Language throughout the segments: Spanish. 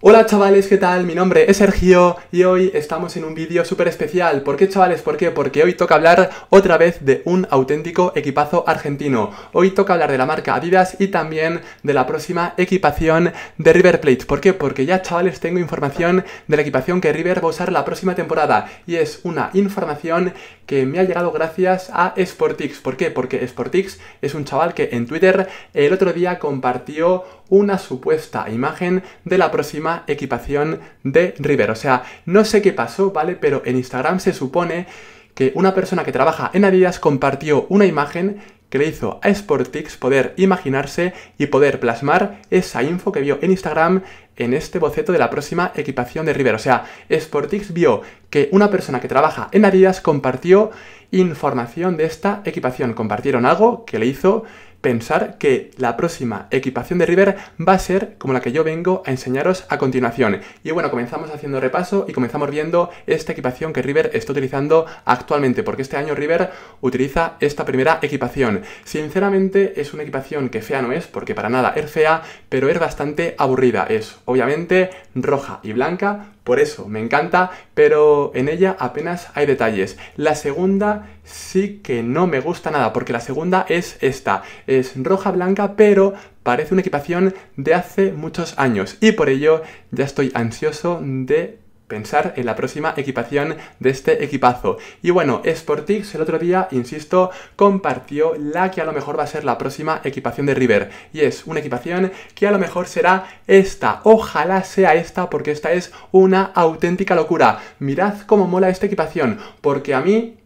Hola chavales, ¿qué tal? Mi nombre es Sergio y hoy estamos en un vídeo súper especial. ¿Por qué chavales? ¿Por qué? Porque hoy toca hablar otra vez de un auténtico equipazo argentino. Hoy toca hablar de la marca Adidas y también de la próxima equipación de River Plate. ¿Por qué? Porque ya chavales tengo información de la equipación que River va a usar la próxima temporada y es una información que me ha llegado gracias a Sportix. ¿Por qué? Porque Sportix es un chaval que en Twitter el otro día compartió una supuesta imagen de la próxima equipación de River. O sea, no sé qué pasó, ¿vale? Pero en Instagram se supone que una persona que trabaja en Adidas compartió una imagen que le hizo a Sportix poder imaginarse y poder plasmar esa info que vio en Instagram en este boceto de la próxima equipación de River. O sea, Sportix vio que una persona que trabaja en Adidas compartió información de esta equipación. Compartieron algo que le hizo pensar que la próxima equipación de River va a ser como la que yo vengo a enseñaros a continuación. Y bueno, comenzamos haciendo repaso y comenzamos viendo esta equipación que River está utilizando actualmente, porque este año River utiliza esta primera equipación. Sinceramente es una equipación que fea no es, porque para nada es fea, pero es bastante aburrida. Es obviamente roja y blanca, por eso me encanta, pero en ella apenas hay detalles. La segunda sí que no me gusta nada, porque la segunda es esta. Es roja blanca, pero parece una equipación de hace muchos años. Y por ello ya estoy ansioso de pensar en la próxima equipación de este equipazo. Y bueno, Sportix el otro día, insisto, compartió la que a lo mejor va a ser la próxima equipación de River. Y es una equipación que a lo mejor será esta. Ojalá sea esta porque esta es una auténtica locura. Mirad cómo mola esta equipación, porque a mí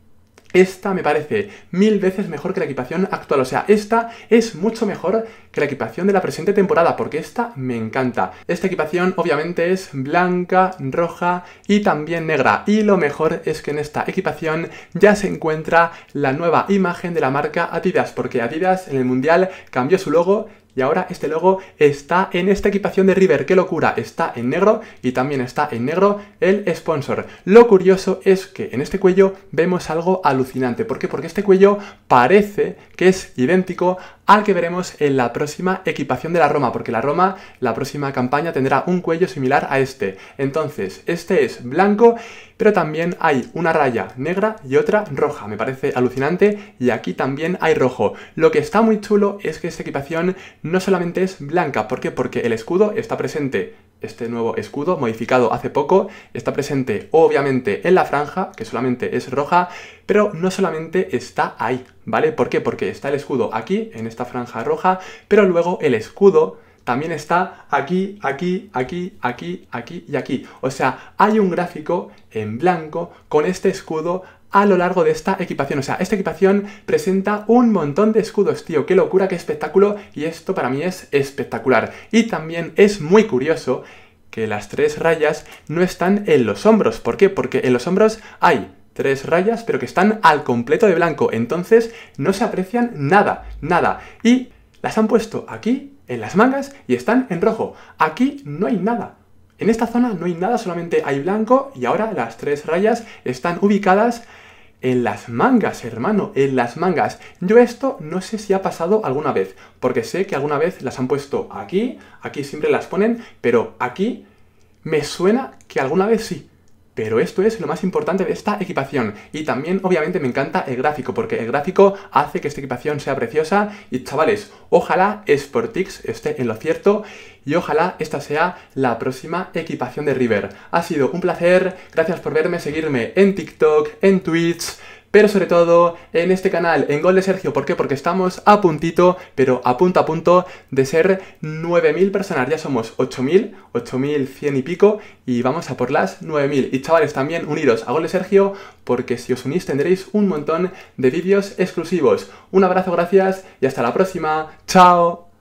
esta me parece mil veces mejor que la equipación actual. O sea, esta es mucho mejor que la equipación de la presente temporada, porque esta me encanta. Esta equipación obviamente es blanca, roja y también negra. Y lo mejor es que en esta equipación ya se encuentra la nueva imagen de la marca Adidas, porque Adidas en el Mundial cambió su logo y ahora este logo está en esta equipación de River. ¡Qué locura! Está en negro y también está en negro el sponsor. Lo curioso es que en este cuello vemos algo alucinante. ¿Por qué? Porque este cuello parece que es idéntico al que veremos en la próxima equipación de la Roma, porque la Roma, la próxima campaña, tendrá un cuello similar a este. Entonces, este es blanco, pero también hay una raya negra y otra roja. Me parece alucinante y aquí también hay rojo. Lo que está muy chulo es que esta equipación no solamente es blanca, ¿por qué? Porque el escudo está presente este nuevo escudo modificado hace poco está presente obviamente en la franja, que solamente es roja, pero no solamente está ahí, ¿vale? ¿Por qué? Porque está el escudo aquí, en esta franja roja, pero luego el escudo también está aquí, aquí, aquí, aquí, aquí y aquí. O sea, hay un gráfico en blanco con este escudo a lo largo de esta equipación. O sea, esta equipación presenta un montón de escudos, tío. Qué locura, qué espectáculo. Y esto para mí es espectacular. Y también es muy curioso que las tres rayas no están en los hombros. ¿Por qué? Porque en los hombros hay tres rayas, pero que están al completo de blanco. Entonces no se aprecian nada, nada. Y las han puesto aquí, en las mangas, y están en rojo. Aquí no hay nada. En esta zona no hay nada, solamente hay blanco y ahora las tres rayas están ubicadas en las mangas, hermano, en las mangas. Yo esto no sé si ha pasado alguna vez, porque sé que alguna vez las han puesto aquí, aquí siempre las ponen, pero aquí me suena que alguna vez sí. Pero esto es lo más importante de esta equipación. Y también, obviamente, me encanta el gráfico, porque el gráfico hace que esta equipación sea preciosa. Y chavales, ojalá Sportix esté en lo cierto y ojalá esta sea la próxima equipación de River. Ha sido un placer, gracias por verme, seguirme en TikTok, en Twitch, pero sobre todo en este canal, en Gol de Sergio. ¿Por qué? Porque estamos a puntito, pero a punto a punto de ser 9.000 personas. Ya somos 8.000, 8.100 y pico, y vamos a por las 9.000. Y chavales, también uniros a Gol de Sergio, porque si os unís tendréis un montón de vídeos exclusivos. Un abrazo, gracias, y hasta la próxima. ¡Chao!